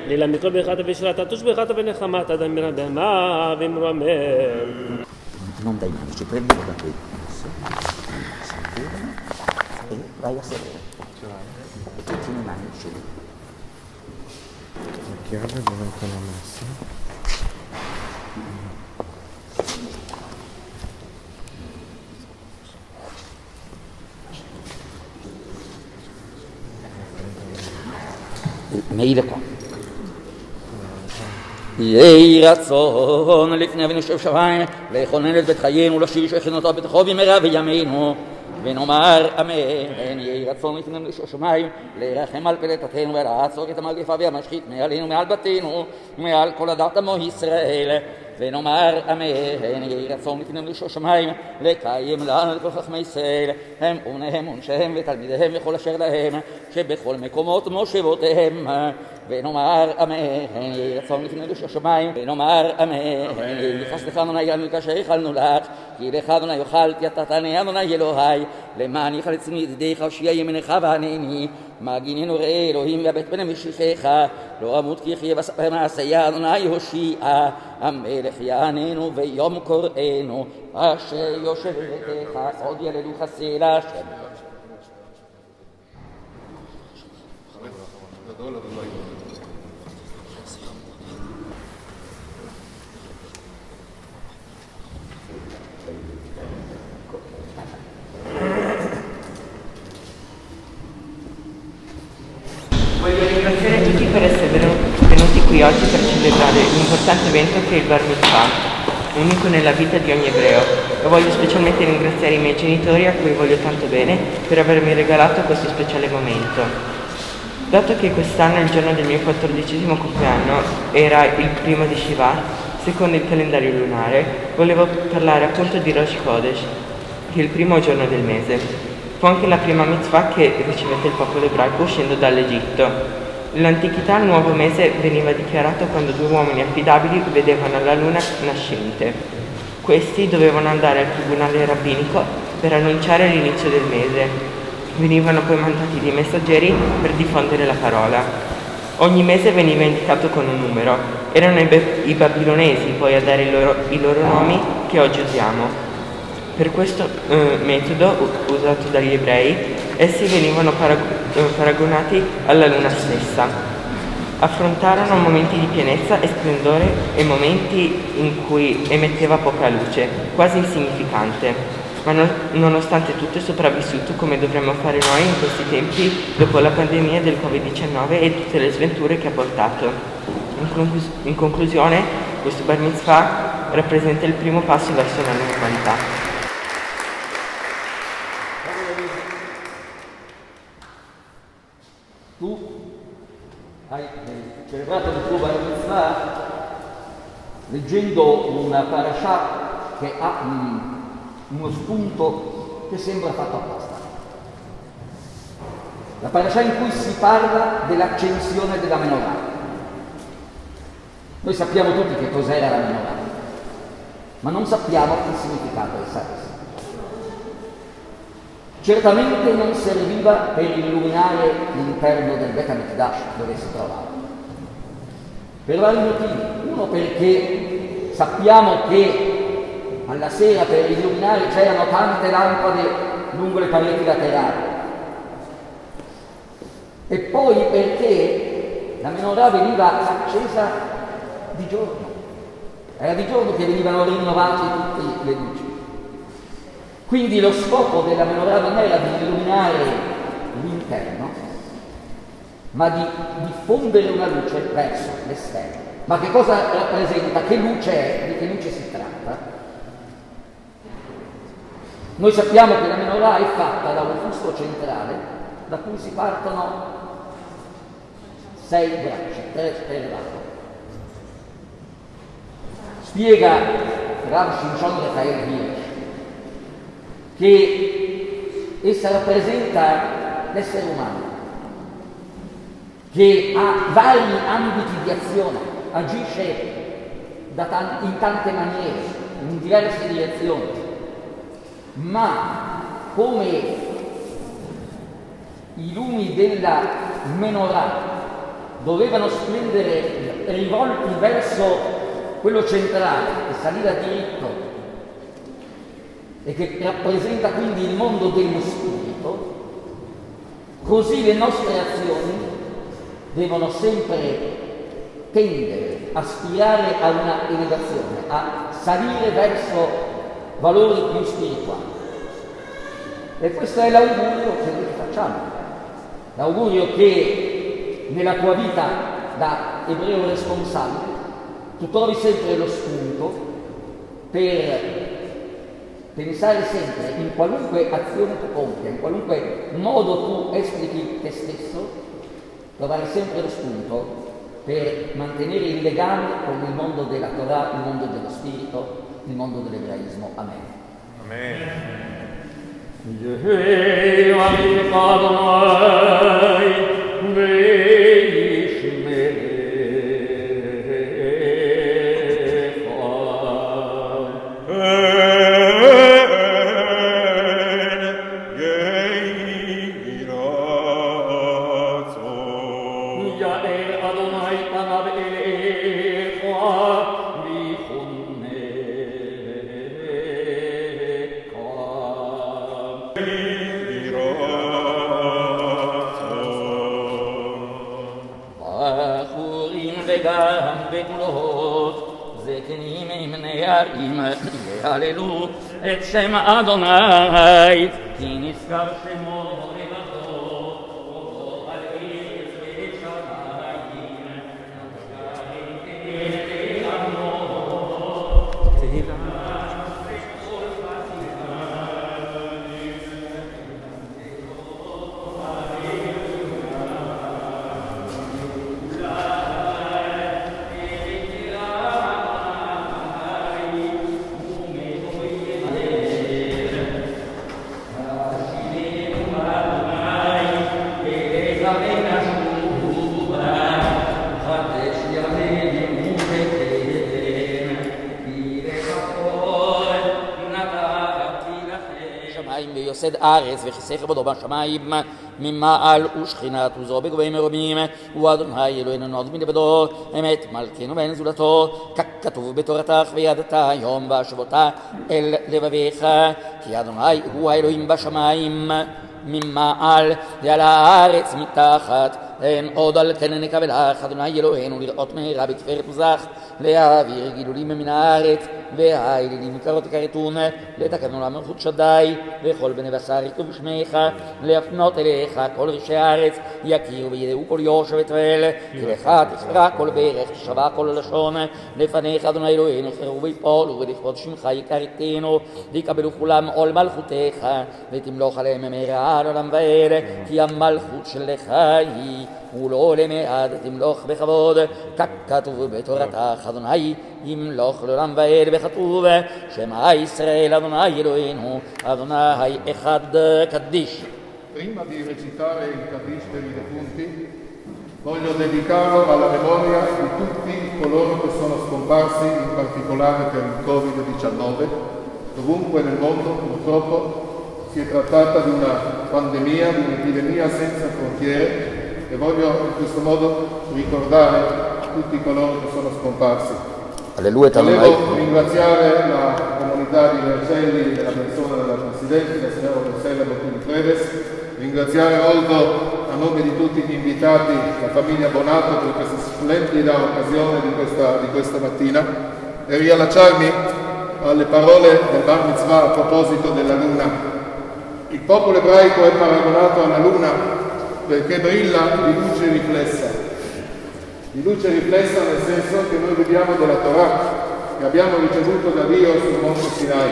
לילה מכל ברכת וישרת תושבחת ונחמת אדם מרע בהמה ואמרו אמן Non dai mani, ci prendi da qui. E vai a sedere. Chiave dove è la messa? מעיל לפה. יהי רצון לפני אבינו שב שמיים, לכונן את בית חיינו, לשיר שכנותו בתוכו במהרה בימינו. ונאמר אמן, יהי רצון לפני לשוב שמיים, לרחם על פלטתנו ולעצור את המגפה והמשחית מעלינו, מעל בתינו, מעל כל הדת עמו ישראל. ונאמר אמן, יהי רצון לפני לשוב שמיים, לקיים לנו את כל חכמי ישראל, הם ובניהם ונשיהם ותלמידיהם וכל אשר להם, שבכל מקומות מושבותיהם. ונאמר אמן, יהי רצון לפני לשוב שמיים, ונאמר אמן, יהי חסדך אדוני לנו כאשר לך, כי לך אדוני יאכלתי עתתני אדוני אלוהי, למען יחלץ מידידיך הושיע ימינך וענני, מגיננו ראה אלוהים והבט בני משיחיך, לא אמות כי יחיה בספר מעשיה אדוני הושיע, המלך יעננו ויום קוראנו, אשר יושב בביתך עוד ילדוך סלע השם. Voglio l'importante evento che è il Bar Mitzvah, unico nella vita di ogni ebreo. E voglio specialmente ringraziare i miei genitori a cui voglio tanto bene per avermi regalato questo speciale momento. Dato che quest'anno, il giorno del mio quattordicesimo compleanno, era il primo di Shiva, secondo il calendario lunare, volevo parlare appunto di Rosh Chodesh, che è il primo giorno del mese. Fu anche la prima mitzvah che ricevette il popolo ebraico uscendo dall'Egitto. Nell'antichità il nuovo mese veniva dichiarato quando due uomini affidabili vedevano la luna nascente. Questi dovevano andare al tribunale rabbinico per annunciare l'inizio del mese. Venivano poi mandati dei messaggeri per diffondere la parola. Ogni mese veniva indicato con un numero. Erano i, i babilonesi poi a dare i loro, i loro nomi che oggi usiamo. Per questo eh, metodo usato dagli ebrei, essi venivano parag- eh, paragonati alla luna stessa. Affrontarono momenti di pienezza e splendore e momenti in cui emetteva poca luce, quasi insignificante. Ma no- nonostante tutto è sopravvissuto come dovremmo fare noi in questi tempi dopo la pandemia del Covid-19 e tutte le sventure che ha portato. In, conclus- in conclusione, questo bar mitzvah rappresenta il primo passo verso la normalità. Tu hai eh, celebrato il tuo bar mitzvah leggendo una parasha che ha mm, uno spunto che sembra fatto apposta. La parasha in cui si parla dell'accensione della menorah. Noi sappiamo tutti che cos'era la menorah, ma non sappiamo che significato avesse. Certamente non serviva per illuminare l'interno del Bet HaMikdash dove si trovava. Per vari motivi. Uno perché sappiamo che alla sera per illuminare c'erano tante lampade lungo le pareti laterali. E poi perché la menorah veniva accesa di giorno. Era di giorno che venivano rinnovate tutte le luci. Quindi lo scopo della menorah non era di illuminare l'interno, ma di diffondere una luce verso l'esterno. Ma che cosa rappresenta? Che luce è? Di che luce si tratta? Noi sappiamo che la menorah è fatta da un fusto centrale da cui si partono sei braccia, tre per lato. Spiega Rav Shimshon Rafael Hirsch che essa rappresenta l'essere umano, che ha vari ambiti di azione, agisce tan- in tante maniere, in diverse direzioni, ma come i lumi della menorah dovevano splendere rivolti verso quello centrale che saliva diritto e che rappresenta quindi il mondo dello spirito, così le nostre azioni devono sempre tendere, aspirare a una elevazione, a salire verso valori più spirituali. E questo è l'augurio che noi facciamo, l'augurio che nella tua vita da ebreo responsabile tu trovi sempre lo spunto per pensare sempre in qualunque azione tu compia, in qualunque modo tu esplichi te stesso, trovare sempre lo spunto per mantenere il legame con il mondo della Torah, il mondo dello spirito, il mondo dell'ebraismo. Amen. Amen. וגם בגלות, זקנים עם נערים, יהללו את שם אדוני, כי נזכר שמו חסד ארץ וכיסא כבודו בשמיים ממעל ושכינת עוזו בגבהים מרומים הוא אדוני אלוהינו נוד מלבדו אמת מלכנו ואין זולתו. ככתוב בתורתך וידעת היום והשבותה אל לבביך כי אדוני הוא האלוהים בשמיים. ממעל ועל הארץ מתחת אין עוד על כן נקבל לך אדוני אלוהינו לראות מהרה בתפארת מזרח להעביר גידולים מן הארץ והאלילים יקרות יכרתון לתקן עולם מלכות שדי וכל בני בשר יכתוב שמך להפנות אליך כל ראשי הארץ יכירו וידעו כל יושב ותואל כי לך תכרע כל ברך תשבע כל לשון. לפניך אדוני אלוהינו חרו ויפולו ולכבוד שמך יכרתנו ויקבלו כולם עול מלכותך ותמלוך עליהם מהרה עד עולם ואל כי המלכות שלך היא ולא למעט תמלוך בכבוד ככתוב בתורתך אדוני ימלוך לעולם ועד וכתוב שמע ישראל אדוני אלוהינו אדוני אחד קדיש Prima di recitare il Kaddish per i defunti, voglio dedicarlo alla memoria di tutti coloro che sono scomparsi, in particolare per il Covid-19. Dovunque nel mondo, purtroppo, si è trattata di una pandemia, di un'epidemia senza frontiere e voglio in questo modo ricordare tutti coloro che sono scomparsi. Alleluia Volevo ringraziare la comunità di Vercelli e la persona della Presidente, la signora Marcella Bottini Fredes, ringraziare Oldo a nome di tutti gli invitati, la famiglia Bonato per questa splendida occasione di questa, di questa mattina e riallacciarmi alle parole del Bar Mitzvah a proposito della luna. Il popolo ebraico è paragonato alla luna perché brilla di luce riflessa di luce riflessa nel senso che noi vediamo della Torah che abbiamo ricevuto da Dio sul monte Sinai.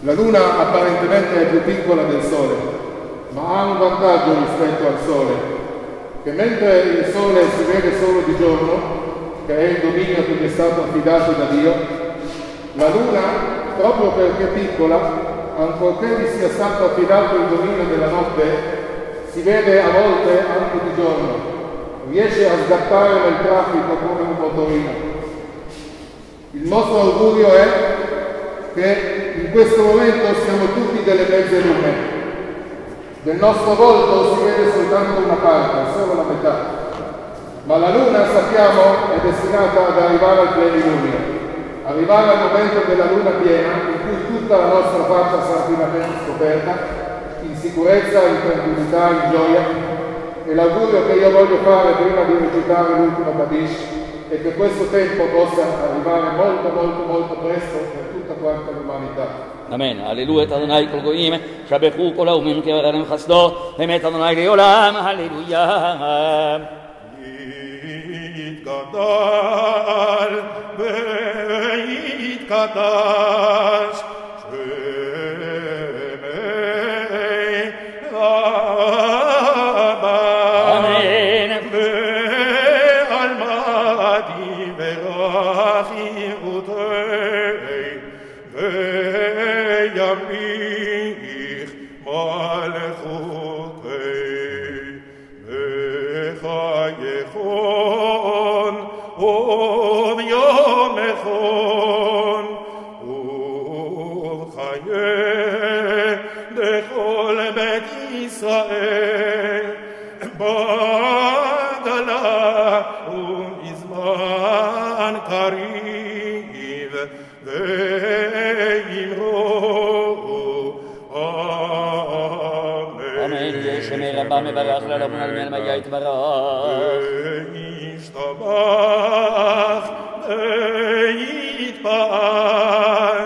La luna apparentemente è più piccola del Sole, ma ha un vantaggio rispetto al Sole, che mentre il Sole si vede solo di giorno, che è il dominio che gli è stato affidato da Dio, la Luna, proprio perché è piccola, ancorché gli sia stato affidato il dominio della notte, si vede a volte anche di giorno riesce a sgattare nel traffico come un motorino. Il nostro augurio è che in questo momento siamo tutti delle mezze lune. Del nostro volto si vede soltanto una parte, solo la metà. Ma la luna, sappiamo, è destinata ad arrivare al plenilunio, arrivare al momento della luna piena in cui tutta la nostra faccia sarà pienamente scoperta, in sicurezza, in tranquillità, in gioia, e l'augurio che io voglio fare prima di recitare l'ultimo Kadish è che questo tempo possa arrivare molto molto molto presto per tutta quanta l'umanità. אמן. הללו את אדוני כל גויים, שבחו כל האומים כברם חסדו, אמת אדוני לעולם, הללויה. יתגדל ויתקדש לרבון על מי מגיע יתברך. וישתבח ויתפעל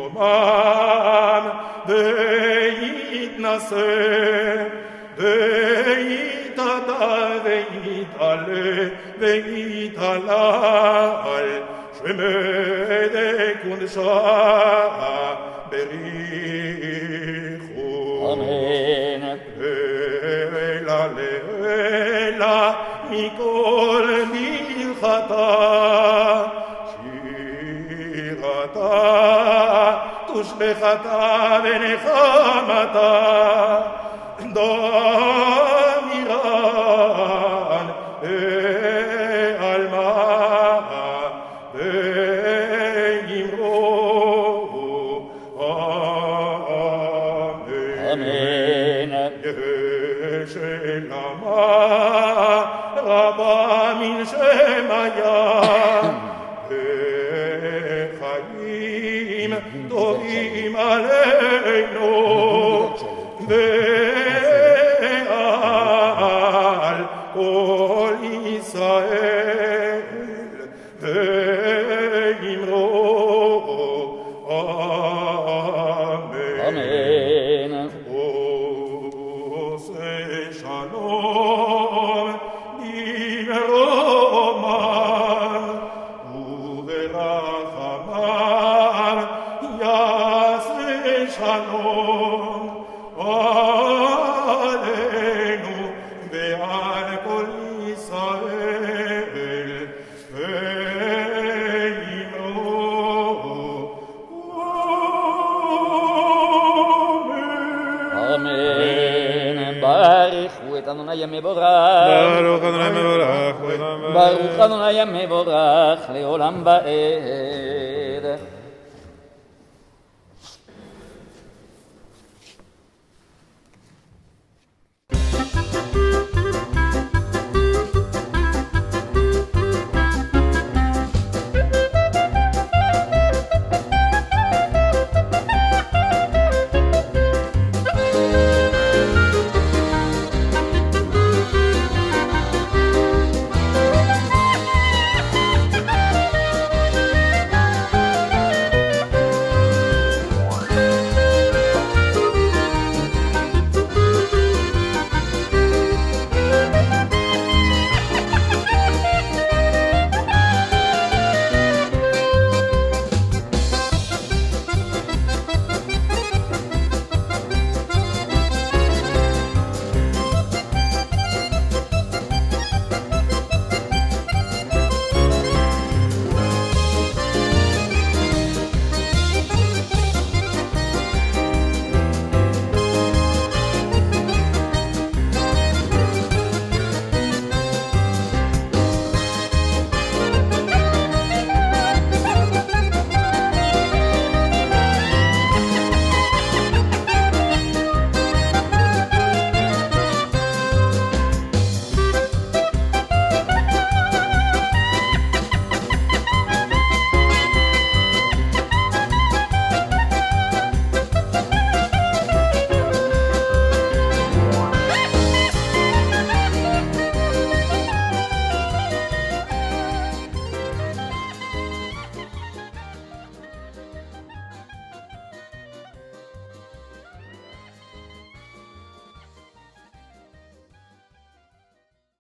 ויתרומם ויתנשא ויתעדה ויתעלה ויתעלל שמי קודשה בריחו תושבחתה ונחמתה דמירן